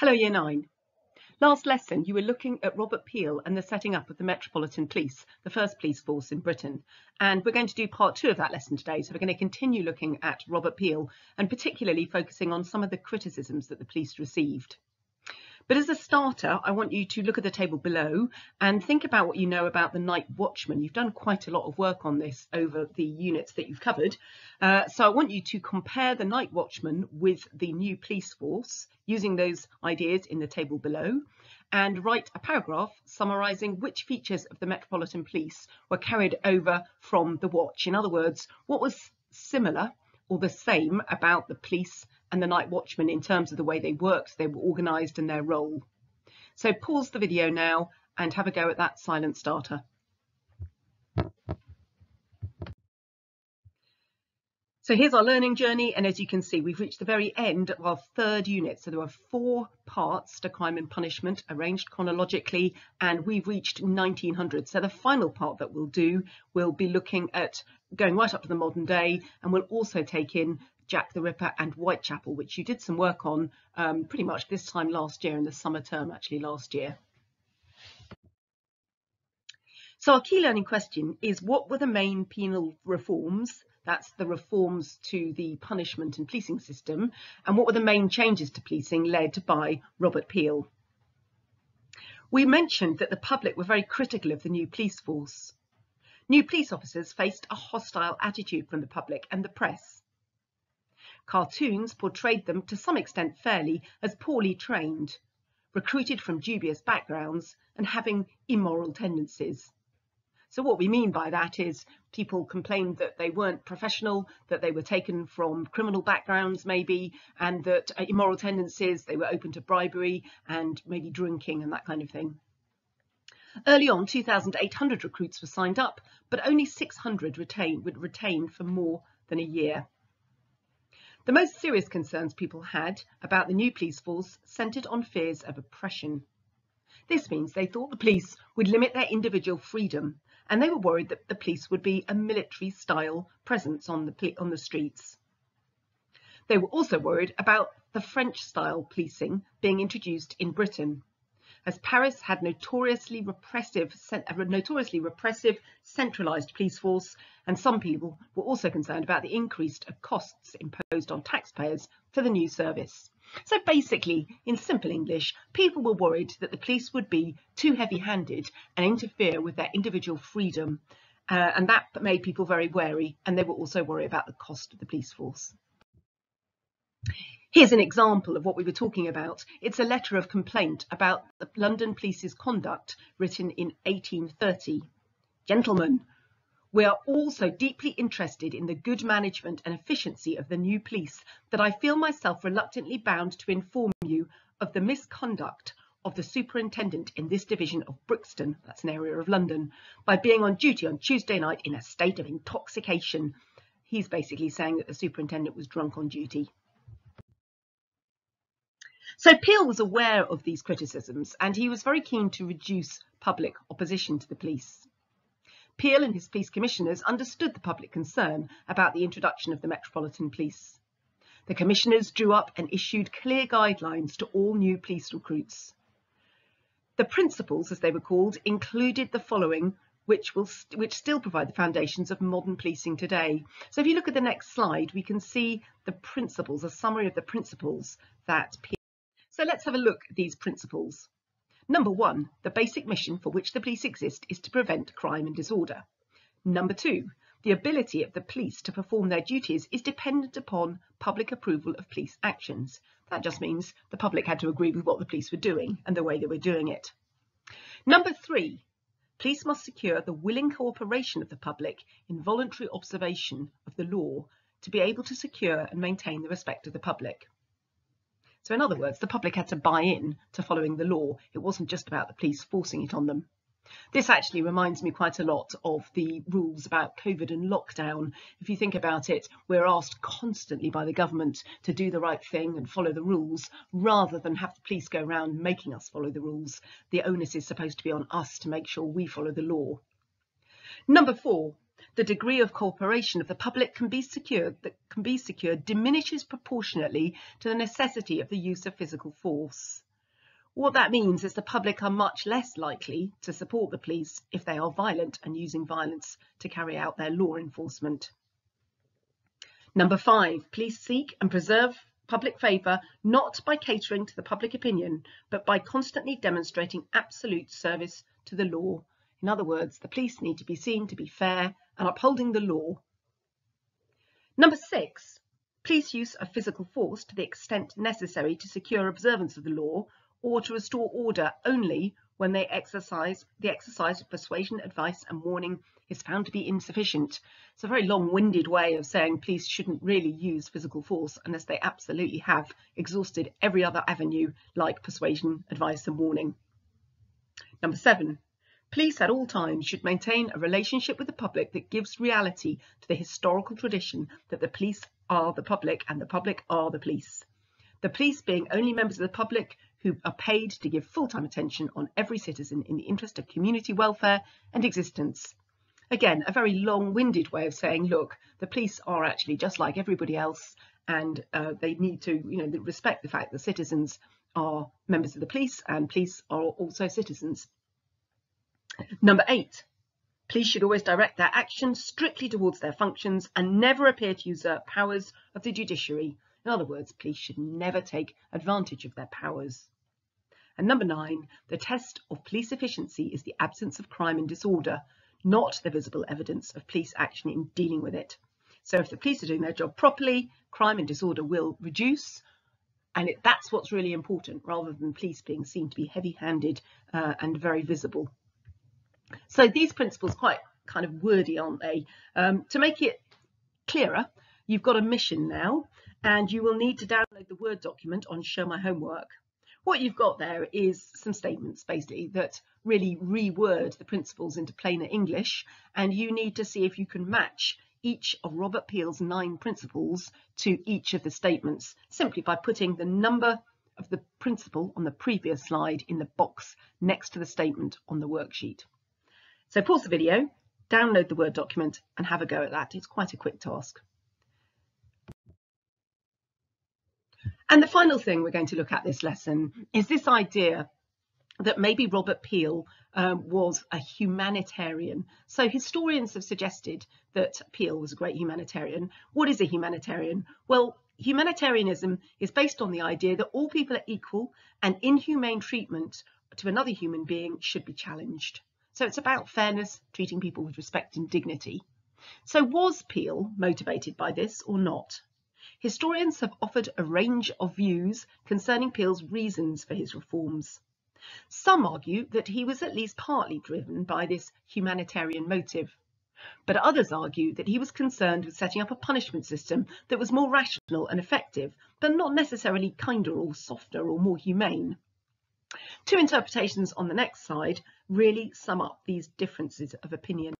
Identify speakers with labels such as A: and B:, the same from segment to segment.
A: Hello Year 9. Last lesson you were looking at Robert Peel and the setting up of the Metropolitan Police, the first police force in Britain. And we're going to do part two of that lesson today. So we're going to continue looking at Robert Peel and particularly focusing on some of the criticisms that the police received. But as a starter, I want you to look at the table below and think about what you know about the night watchman. You've done quite a lot of work on this over the units that you've covered. Uh, so I want you to compare the night watchman with the new police force using those ideas in the table below and write a paragraph summarising which features of the Metropolitan Police were carried over from the watch. In other words, what was similar or the same about the police and the night watchmen in terms of the way they worked, they were organised and their role. So pause the video now and have a go at that silent starter. So here's our learning journey and as you can see we've reached the very end of our third unit. So there were four parts to crime and punishment arranged chronologically and we've reached 1900. So the final part that we'll do will be looking at going right up to the modern day and we'll also take in Jack the Ripper and Whitechapel, which you did some work on um, pretty much this time last year in the summer term actually last year. So our key learning question is what were the main penal reforms that's the reforms to the punishment and policing system. And what were the main changes to policing led by Robert Peel? We mentioned that the public were very critical of the new police force. New police officers faced a hostile attitude from the public and the press. Cartoons portrayed them to some extent fairly as poorly trained, recruited from dubious backgrounds and having immoral tendencies. So what we mean by that is people complained that they weren't professional, that they were taken from criminal backgrounds maybe, and that uh, immoral tendencies, they were open to bribery and maybe drinking and that kind of thing. Early on, 2,800 recruits were signed up, but only 600 retained, would retain for more than a year. The most serious concerns people had about the new police force centred on fears of oppression. This means they thought the police would limit their individual freedom and they were worried that the police would be a military style presence on the, on the streets. They were also worried about the French style policing being introduced in Britain, as Paris had notoriously repressive, a notoriously repressive centralised police force, and some people were also concerned about the increased costs imposed on taxpayers for the new service. So basically, in simple English, people were worried that the police would be too heavy-handed and interfere with their individual freedom. Uh, and that made people very wary and they were also worried about the cost of the police force. Here's an example of what we were talking about. It's a letter of complaint about the London Police's conduct written in 1830. Gentlemen, we are also deeply interested in the good management and efficiency of the new police that I feel myself reluctantly bound to inform you of the misconduct of the superintendent in this division of Brixton, that's an area of London, by being on duty on Tuesday night in a state of intoxication. He's basically saying that the superintendent was drunk on duty. So Peel was aware of these criticisms and he was very keen to reduce public opposition to the police. Peel and his police commissioners understood the public concern about the introduction of the Metropolitan Police. The commissioners drew up and issued clear guidelines to all new police recruits. The principles, as they were called, included the following, which, will which still provide the foundations of modern policing today. So if you look at the next slide, we can see the principles, a summary of the principles that Peel. So let's have a look at these principles. Number one, the basic mission for which the police exist is to prevent crime and disorder. Number two, the ability of the police to perform their duties is dependent upon public approval of police actions. That just means the public had to agree with what the police were doing and the way they were doing it. Number three, police must secure the willing cooperation of the public in voluntary observation of the law to be able to secure and maintain the respect of the public. So in other words, the public had to buy in to following the law. It wasn't just about the police forcing it on them. This actually reminds me quite a lot of the rules about COVID and lockdown. If you think about it, we're asked constantly by the government to do the right thing and follow the rules rather than have the police go around making us follow the rules. The onus is supposed to be on us to make sure we follow the law. Number four, the degree of cooperation of the public can be secured that can be secured diminishes proportionately to the necessity of the use of physical force. What that means is the public are much less likely to support the police if they are violent and using violence to carry out their law enforcement. Number five, police seek and preserve public favour not by catering to the public opinion, but by constantly demonstrating absolute service to the law. In other words, the police need to be seen to be fair and upholding the law. Number six, police use of physical force to the extent necessary to secure observance of the law or to restore order only when they exercise the exercise of persuasion, advice and warning is found to be insufficient. It's a very long-winded way of saying police shouldn't really use physical force unless they absolutely have exhausted every other avenue like persuasion, advice and warning. Number seven, police at all times should maintain a relationship with the public that gives reality to the historical tradition that the police are the public and the public are the police. The police being only members of the public who are paid to give full-time attention on every citizen in the interest of community welfare and existence. Again, a very long-winded way of saying, look, the police are actually just like everybody else and uh, they need to you know, respect the fact that citizens are members of the police and police are also citizens. Number eight, police should always direct their actions strictly towards their functions and never appear to usurp powers of the judiciary in other words, police should never take advantage of their powers. And number nine, the test of police efficiency is the absence of crime and disorder, not the visible evidence of police action in dealing with it. So if the police are doing their job properly, crime and disorder will reduce. And it, that's what's really important, rather than police being seen to be heavy-handed uh, and very visible. So these principles quite kind of wordy, aren't they? Um, to make it clearer, you've got a mission now and you will need to download the Word document on Show My Homework. What you've got there is some statements basically that really reword the principles into plainer English and you need to see if you can match each of Robert Peel's nine principles to each of the statements simply by putting the number of the principle on the previous slide in the box next to the statement on the worksheet. So pause the video, download the Word document and have a go at that. It's quite a quick task. And the final thing we're going to look at this lesson is this idea that maybe Robert Peel um, was a humanitarian. So historians have suggested that Peel was a great humanitarian. What is a humanitarian? Well, humanitarianism is based on the idea that all people are equal and inhumane treatment to another human being should be challenged. So it's about fairness, treating people with respect and dignity. So was Peel motivated by this or not? historians have offered a range of views concerning Peel's reasons for his reforms. Some argue that he was at least partly driven by this humanitarian motive, but others argue that he was concerned with setting up a punishment system that was more rational and effective, but not necessarily kinder or softer or more humane. Two interpretations on the next slide really sum up these differences of opinion.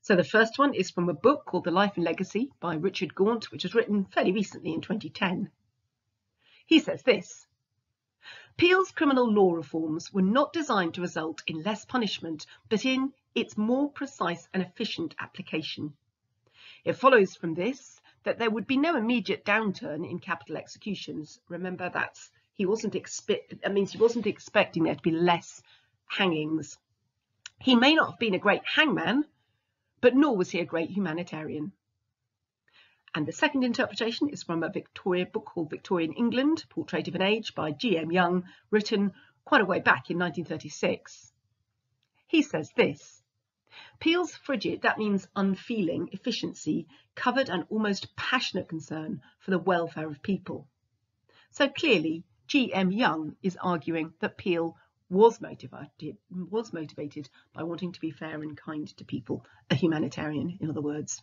A: So the first one is from a book called The Life and Legacy by Richard Gaunt, which was written fairly recently in 2010. He says this, Peel's criminal law reforms were not designed to result in less punishment, but in its more precise and efficient application. It follows from this that there would be no immediate downturn in capital executions. Remember that's he wasn't expect that means he wasn't expecting there to be less hangings. He may not have been a great hangman, but nor was he a great humanitarian. And the second interpretation is from a Victoria book called Victorian England, Portrait of an Age by G.M. Young, written quite a way back in 1936. He says this, Peel's frigid, that means unfeeling, efficiency covered an almost passionate concern for the welfare of people. So clearly, G.M. Young is arguing that Peel was motivated was motivated by wanting to be fair and kind to people, a humanitarian, in other words.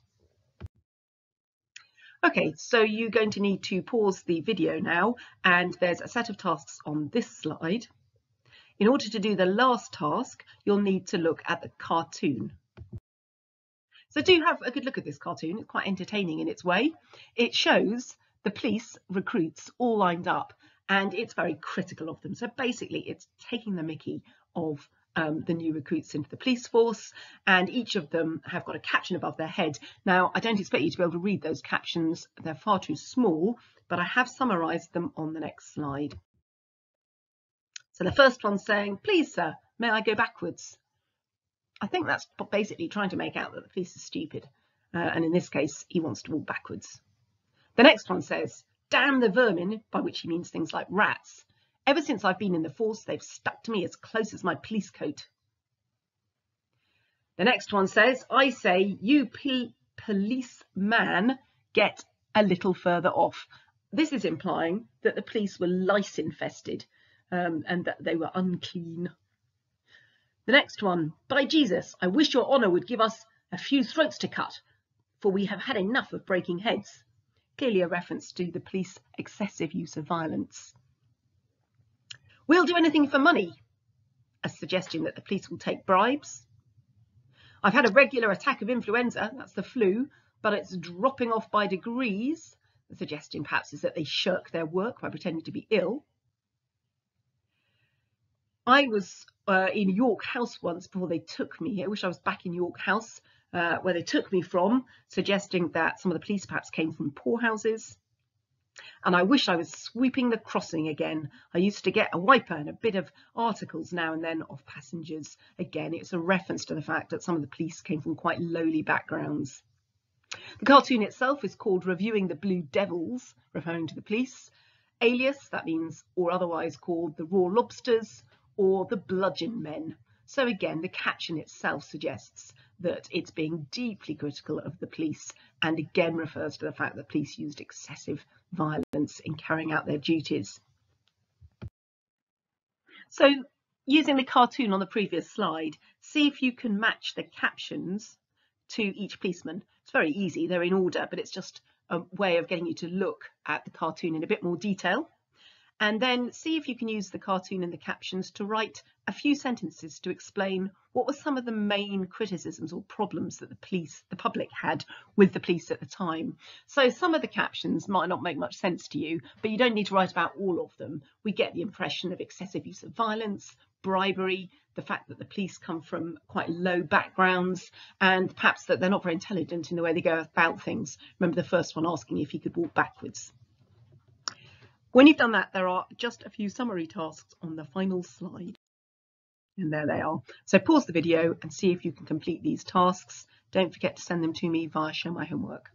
A: Okay, so you're going to need to pause the video now, and there's a set of tasks on this slide. In order to do the last task, you'll need to look at the cartoon. So do have a good look at this cartoon. It's quite entertaining in its way. It shows the police recruits all lined up and it's very critical of them. So basically it's taking the mickey of um, the new recruits into the police force and each of them have got a caption above their head. Now I don't expect you to be able to read those captions, they're far too small, but I have summarised them on the next slide. So the first one's saying, please, sir, may I go backwards? I think that's basically trying to make out that the police are stupid. Uh, and in this case, he wants to walk backwards. The next one says, damn the vermin, by which he means things like rats. Ever since I've been in the force, they've stuck to me as close as my police coat. The next one says, I say, you policeman, get a little further off. This is implying that the police were lice infested um, and that they were unclean. The next one, by Jesus, I wish your honour would give us a few throats to cut, for we have had enough of breaking heads. Clearly a reference to the police excessive use of violence. We'll do anything for money, a suggestion that the police will take bribes. I've had a regular attack of influenza, that's the flu, but it's dropping off by degrees. The suggestion perhaps is that they shirk their work by pretending to be ill. I was uh, in workhouse once before they took me. I wish I was back in workhouse uh, where they took me from, suggesting that some of the police perhaps came from poorhouses. And I wish I was sweeping the crossing again. I used to get a wiper and a bit of articles now and then of passengers. Again, it's a reference to the fact that some of the police came from quite lowly backgrounds. The cartoon itself is called Reviewing the Blue Devils, referring to the police. Alias, that means or otherwise called the Raw Lobsters or the Bludgeon Men. So again, the caption itself suggests that it's being deeply critical of the police and again refers to the fact that police used excessive violence in carrying out their duties. So using the cartoon on the previous slide, see if you can match the captions to each policeman. It's very easy, they're in order, but it's just a way of getting you to look at the cartoon in a bit more detail. And then see if you can use the cartoon and the captions to write a few sentences to explain what were some of the main criticisms or problems that the police, the public had with the police at the time. So some of the captions might not make much sense to you, but you don't need to write about all of them. We get the impression of excessive use of violence, bribery, the fact that the police come from quite low backgrounds, and perhaps that they're not very intelligent in the way they go about things. Remember the first one asking if he could walk backwards. When you've done that, there are just a few summary tasks on the final slide. And there they are. So pause the video and see if you can complete these tasks. Don't forget to send them to me via Show My Homework.